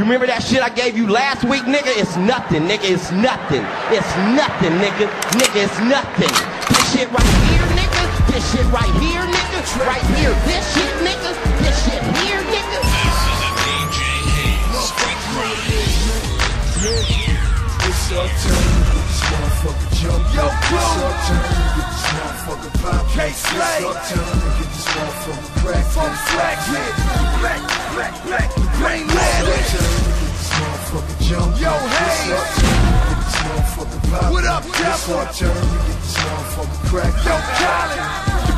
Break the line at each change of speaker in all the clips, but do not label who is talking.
You remember that shit I gave you last week, nigga? It's nothing, nigga. It's nothing. It's nothing, nigga. Nigga, it's nothing. This shit right here, nigga. This shit right here, nigga. Right here. This shit, nigga.
K-Slay.
It's your turn to get this motherfucker crack.
Funk Flex, yeah. Black, black, black, green
It's your
lantern.
turn to get this motherfucker jump.
Yo, hey.
your turn to get this motherfucker pop.
What up,
your
Devil?
turn to get this motherfucker crack.
Yo, Colin.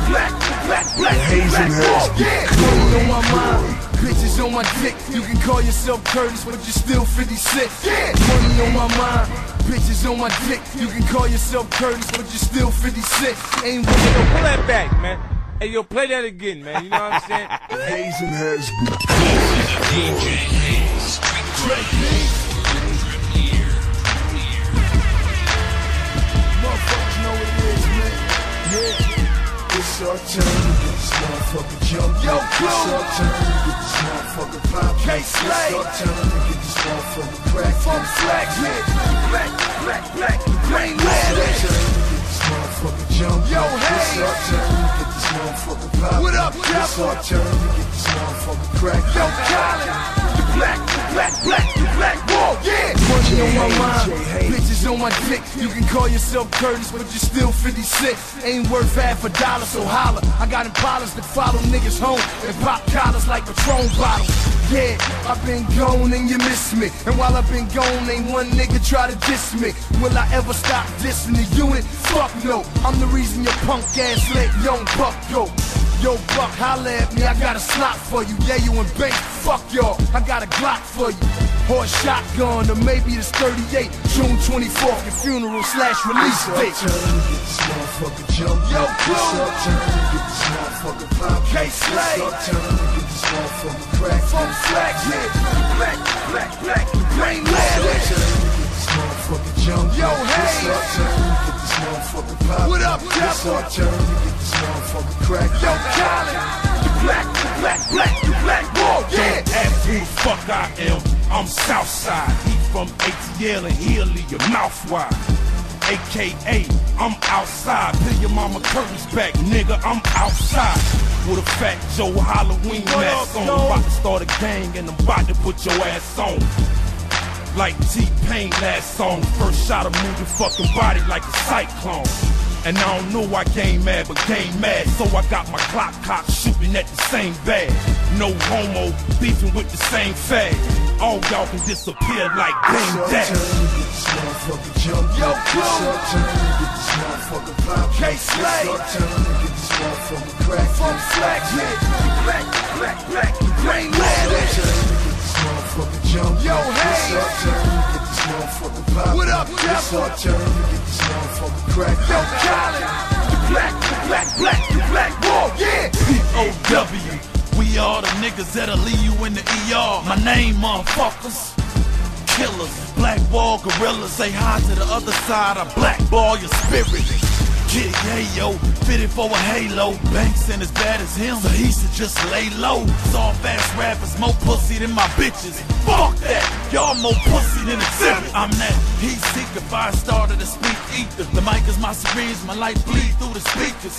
Black, black, black,
hazing
black,
has
whoa, oh, yeah. On my mind, bitches on my dick. You can call yourself Curtis, but you're still 56. Yeah. Money on my mind, bitches on my dick. You can call yourself Curtis, but you're still 56. Ain't with
Yo, pull that back, man. Hey, yo, play that again, man. You know what I'm saying?
Hazing has been. Motherfuckers Your turn to get this motherfucker jump.
Yo, Clue.
your turn to get this motherfucker pop.
K-Slay.
It's your turn to get this motherfucker crack.
Funk Flex, yeah. Black, black, black, green
It's your
lantern.
turn to get this motherfucker jump.
Yo,
It's
hey.
your turn to get this motherfucker pop.
What up,
It's
Devil?
your turn to get this motherfucker crack.
Yo, Colin. Black, black, black, black, whoa, yeah. My dick. You can call yourself Curtis, but you're still 56. Ain't worth half a dollar, so holla. I got impalas that follow niggas home and pop collars like Patron bottles. Yeah, I've been gone and you miss me. And while I've been gone, ain't one nigga try to diss me. Will I ever stop dissing the unit? Fuck no. I'm the reason your punk ass let young buck go. Yo, Buck, holla at me, I got a slot for you. Yeah, you in bank, fuck y'all, I got a Glock for you. Or a shotgun, or maybe it's 38, June 24th, your funeral slash release
It's your
date.
turn to get this motherfucker jump.
Yo,
It's
Clue.
your turn to get this motherfucker pop.
K-Slay.
It's your turn to get this motherfucker crack.
Funk Flex, yeah. Black, black, black, green
It's your
lantern.
turn to get motherfucker pop.
What up,
It's
Devil?
your turn to get this motherfucker crack.
Yo, Colin. Black, black, black, you black, whoa, yeah.
Don't ask who the fuck I am. I'm Southside. He from ATL and he'll leave your mouth wide. AKA, I'm outside. Peel your mama curtains back, nigga. I'm outside. With a fat Joe Halloween
What
mask
up,
on.
dog?
About to start a gang and I'm about to put your ass on. Like T-Pain last song. First shot of move your fucking body like a cyclone. And I don't know why game mad, but game mad. So I got my clock cock shooting at the same bag. No homo, beefing with the same fag. All y'all can disappear like game
your
that.
turn to get this motherfucker jump.
Yo,
It's
Clue.
your turn to get this motherfucker pop.
K-Slay. Black, black, black, hey.
Pop.
What up,
It's turn to get this motherfucker crack.
Yo, Colin. Black, black, black, black, whoa, yeah.
P.O.W. We are the niggas that'll leave you in the ER. My name, motherfuckers. Killers, black wall gorillas. Say hi to the other side. I blackball your spirit. Kid Yayo, fitted for a halo. Banks ain't as bad as him, so he should just lay low. Soft ass rappers, more pussy than my bitches. Fuck that, y'all more pussy than exhibit. I'm that heat seeker, fire starter to speak ether. The mic is my syringe, my light bleed through the speakers.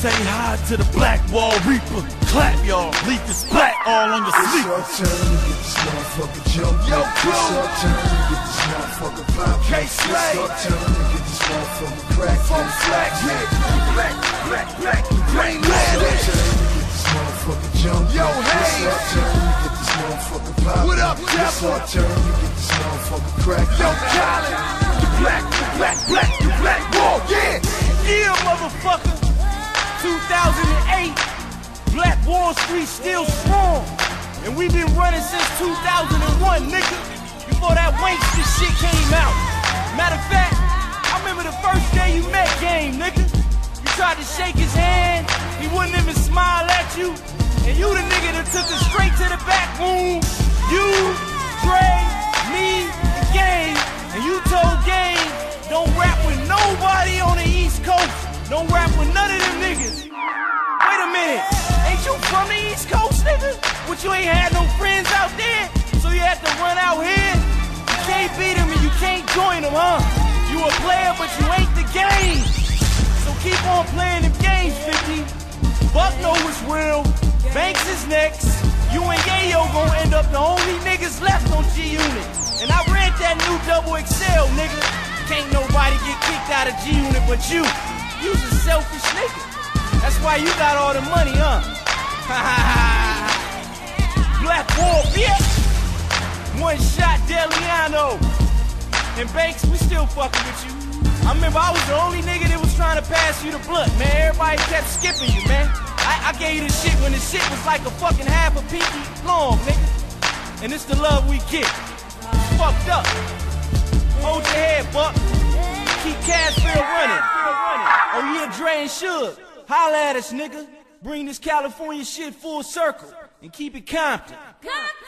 Say hi to the black wall reaper. Clap y'all, leak the splat all on your
It's your turn to get this motherfucker jump.
Yo,
It's your turn to get this motherfucker pop.
K-Slay.
It's your turn to get this motherfucker crack.
Funk Flex, yeah. Black, black, black, green
It's your
lantern.
turn to get this motherfucker jump.
Yo,
It's
hey.
your turn to get this motherfucker pop.
What up,
It's
Devil?
your turn to get this motherfucker crack.
Yo, Colin. Black, black, black, black, whoa, yeah.
Yeah, motherfucker. 2008, Black Wall Street still strong. And we've been running since 2001, nigga. Before that wankster shit came out. Matter of fact, I remember the first day you met Game, nigga. You tried to shake his hand, he wouldn't even smile at you. And you the nigga that took us straight to the back room. You, Dre, me, and Game. And you told Game, don't rap with nobody on the East Coast. Don't rap with none of them niggas. Wait a minute. Ain't you from the East Coast, nigga? But you ain't had no friends out there, so you had to run out here. You can't beat them and you can't join them, huh? A player, but you ain't the game. So keep on playing them games, 50. Buck know what's real. Banks is next. You and Yayo gon' end up the only niggas left on G Unit. And I read that new double XL, nigga. Can't nobody get kicked out of G Unit but you. You's a selfish nigga. That's why you got all the money, huh? Ha ha ha. Black Wall, bitch. One shot Deliano. And Banks, we still fucking with you. I remember I was the only nigga that was trying to pass you the blunt, man. Everybody kept skipping you, man. I, I gave you the shit when the shit was like a fucking half a pinky long, nigga. And it's the love we get. Fucked up. Hold your head, Buck. Keep Cashville running. Oh yeah, Dre and Suge. Holla at us, nigga. Bring this California shit full circle and keep it Compton.
Compton.